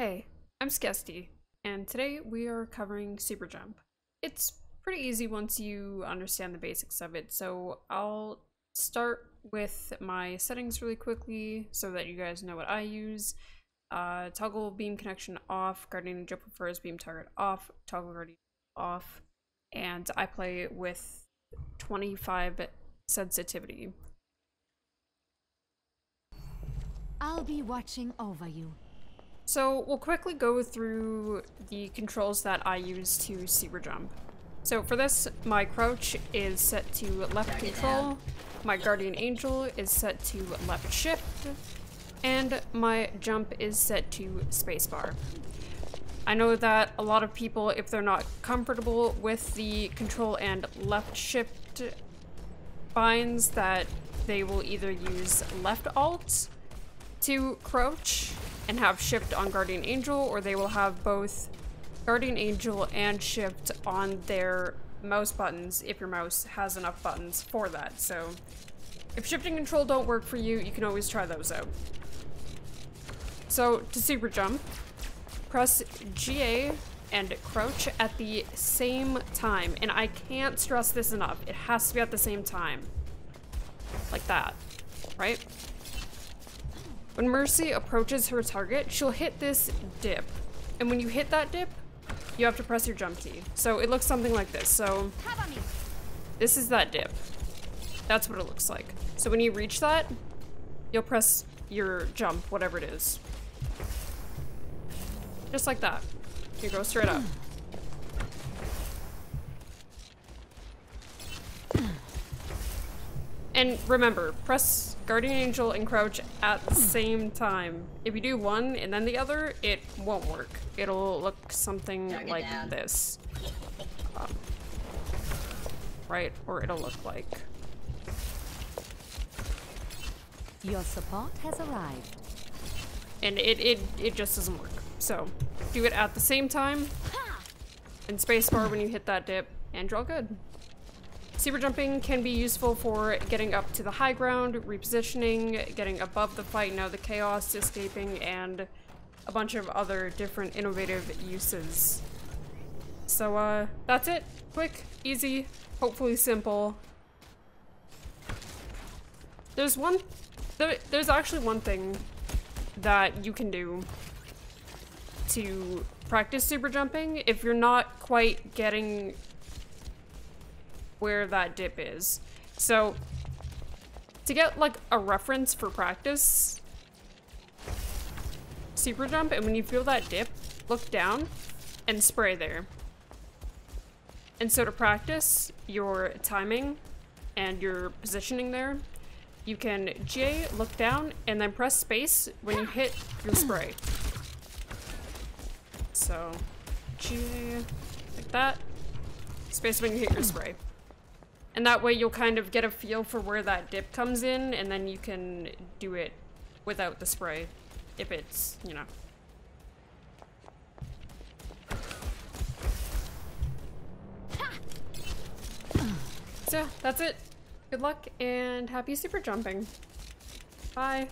Hey, I'm Skiesti, and today we are covering Super Jump. It's pretty easy once you understand the basics of it, so I'll start with my settings really quickly so that you guys know what I use. Uh, toggle beam connection off, Guardian Angel prefers beam target off, toggle guardian off, and I play with 25 sensitivity. I'll be watching over you. So we'll quickly go through the controls that I use to super jump. So for this, my crouch is set to left control, my guardian angel is set to left shift, and my jump is set to spacebar. I know that a lot of people, if they're not comfortable with the control and left shift binds, that they will either use left alt to crouch and have shift on Guardian Angel, or they will have both Guardian Angel and shift on their mouse buttons if your mouse has enough buttons for that. So if shift and control don't work for you, you can always try those out. So to super jump, press GA and crouch at the same time. And I can't stress this enough. It has to be at the same time. Like that, right? When Mercy approaches her target, she'll hit this dip. And when you hit that dip, you have to press your jump key. So it looks something like this. So this is that dip. That's what it looks like. So when you reach that, you'll press your jump, whatever it is. Just like that. You go straight up. And remember, press Guardian Angel and Crouch at the same time. If you do one and then the other, it won't work. It'll look something like this. Um, right? Or it'll look like... Your support has arrived. And it, it, it just doesn't work. So, do it at the same time. And spacebar when you hit that dip, and you're all good. Super jumping can be useful for getting up to the high ground, repositioning, getting above the fight of the chaos, escaping, and a bunch of other different innovative uses. So uh, that's it. Quick, easy, hopefully simple. There's one, there, there's actually one thing that you can do to practice super jumping if you're not quite getting where that dip is. So to get like a reference for practice, super jump, and when you feel that dip, look down and spray there. And so to practice your timing and your positioning there, you can J, look down, and then press space when you hit your spray. So, J, like that. Space when you hit your spray. And that way you'll kind of get a feel for where that dip comes in, and then you can do it without the spray, if it's, you know. So, that's it. Good luck, and happy super jumping. Bye.